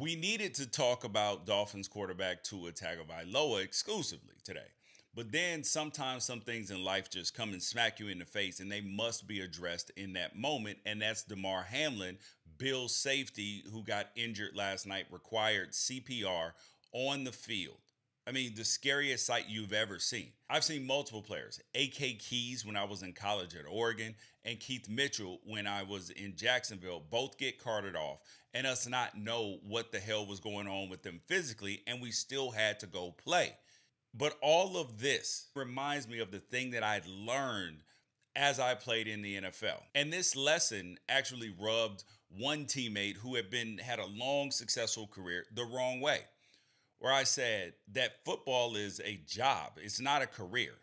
We needed to talk about Dolphins quarterback Tua Tagovailoa exclusively today. But then sometimes some things in life just come and smack you in the face, and they must be addressed in that moment. And that's Damar Hamlin, Bills safety, who got injured last night, required CPR on the field. I mean, the scariest sight you've ever seen. I've seen multiple players, AK Keys when I was in college at Oregon, and Keith Mitchell when I was in Jacksonville, both get carted off, and us not know what the hell was going on with them physically, and we still had to go play. But all of this reminds me of the thing that I'd learned as I played in the NFL. And this lesson actually rubbed one teammate who had been had a long successful career the wrong way. Where I said that football is a job, it's not a career.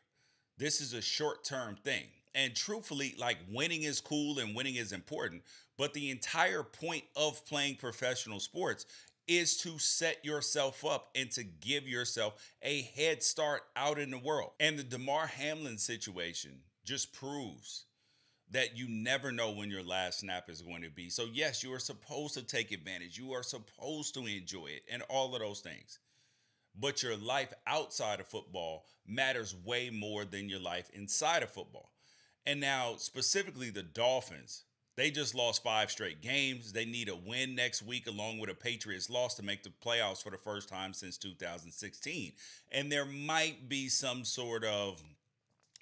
This is a short-term thing. And truthfully, like winning is cool and winning is important, but the entire point of playing professional sports is to set yourself up and to give yourself a head start out in the world. And the Damar Hamlin situation just proves that you never know when your last snap is going to be. So, yes, you are supposed to take advantage, you are supposed to enjoy it, and all of those things. But your life outside of football matters way more than your life inside of football. And now, specifically, the Dolphins they just lost five straight games. They need a win next week, along with a Patriots loss, to make the playoffs for the first time since 2016. And there might be some sort of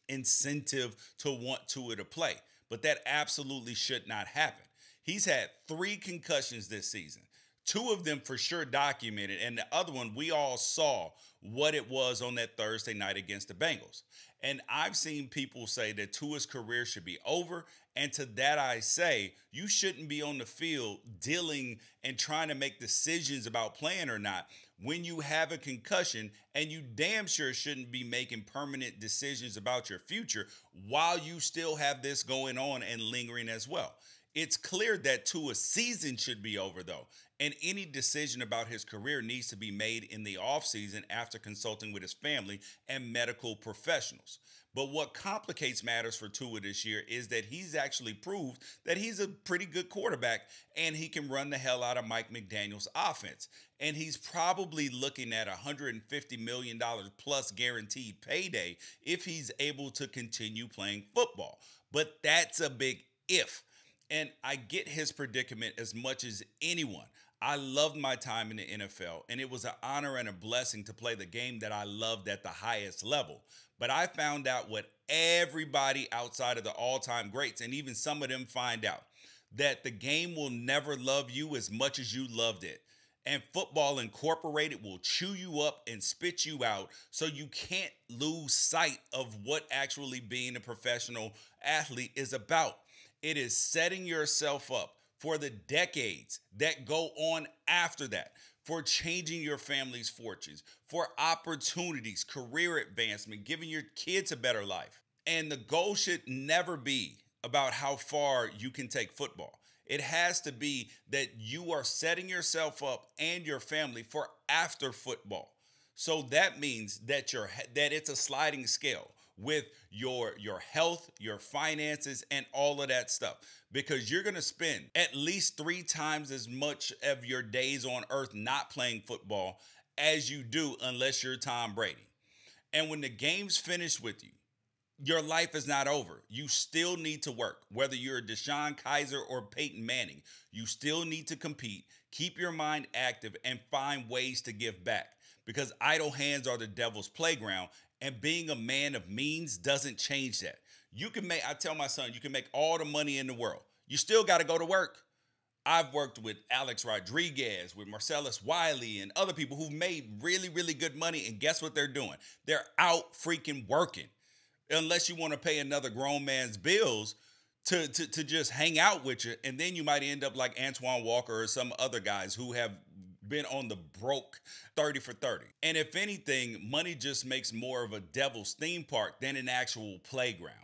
incentive to want Tua uh, to play, but that absolutely should not happen. He's had three concussions this season. Two of them for sure documented, and the other one we all saw what it was on that Thursday night against the Bengals. And I've seen people say that Tua's career should be over. And to that, I say, you shouldn't be on the field dealing and trying to make decisions about playing or not when you have a concussion. And you damn sure shouldn't be making permanent decisions about your future while you still have this going on and lingering as well. It's clear that Tua's season should be over, though, and any decision about his career needs to be made in the offseason after consulting with his family and medical professionals. But what complicates matters for Tua this year is that he's actually proved that he's a pretty good quarterback and he can run the hell out of Mike McDaniel's offense. And he's probably looking at $150 million plus guaranteed payday if he's able to continue playing football. But that's a big if. And I get his predicament as much as anyone. I loved my time in the NFL, and it was an honor and a blessing to play the game that I loved at the highest level. But I found out what everybody outside of the all time greats, and even some of them find out that the game will never love you as much as you loved it. And Football Incorporated will chew you up and spit you out so you can't lose sight of what actually being a professional athlete is about. It is setting yourself up for the decades that go on after that, for changing your family's fortunes, for opportunities, career advancement, giving your kids a better life. And the goal should never be about how far you can take football. It has to be that you are setting yourself up and your family for after football. So that means that you're that it's a sliding scale with your your health, your finances and all of that stuff because you're going to spend at least 3 times as much of your days on earth not playing football as you do unless you're Tom Brady. And when the game's finished with you, your life is not over. You still need to work. Whether you're DeShone Kizer or Peyton Manning, you still need to compete, keep your mind active, and find ways to give back. Because idle hands are the devil's playground, and being a man of means doesn't change that. You can make, I tell my son, you can make all the money in the world. You still got to go to work. I've worked with Alex Rodriguez, with Marcellus Wiley, and other people who've made really, really good money. And guess what they're doing? They're out freaking working. Unless you want to pay another grown man's bills to, to, to just hang out with you. And then you might end up like Antoine Walker or some other guys who have been on the broke 30 for 30. And if anything, money just makes more of a devil's theme park than an actual playground.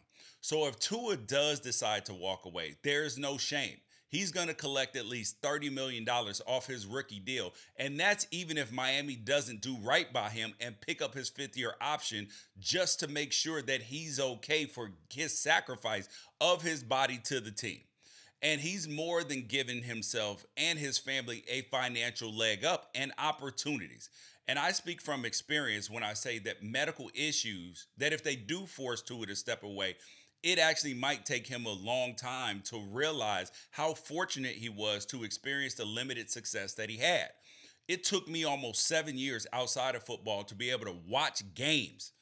So if Tua does decide to walk away, there's no shame. He's going to collect at least $30 million off his rookie deal. And that's even if Miami doesn't do right by him and pick up his fifth year option just to make sure that he's okay for his sacrifice of his body to the team. And he's more than giving himself and his family a financial leg up and opportunities. And I speak from experience when I say that medical issues, that if they do force Tua to step away, it actually might take him a long time to realize how fortunate he was to experience the limited success that he had. It took me almost seven years outside of football to be able to watch games.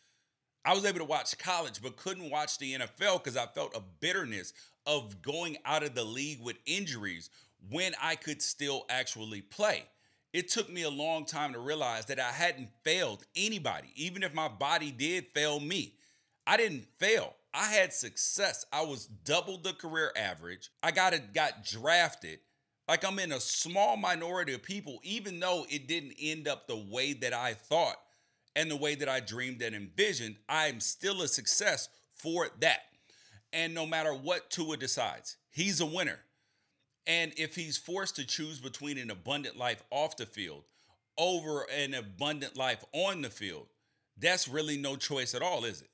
I was able to watch college, but couldn't watch the NFL because I felt a bitterness of going out of the league with injuries when I could still actually play. It took me a long time to realize that I hadn't failed anybody, even if my body did fail me. I didn't fail. I had success. I was double the career average. I got it, got drafted. Like I'm in a small minority of people, even though it didn't end up the way that I thought and the way that I dreamed and envisioned, I'm still a success for that. And no matter what Tua decides, he's a winner. And if he's forced to choose between an abundant life off the field over an abundant life on the field, that's really no choice at all, is it?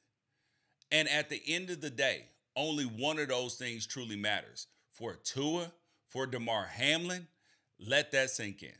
And at the end of the day, only one of those things truly matters. For Tua, for Damar Hamlin, let that sink in.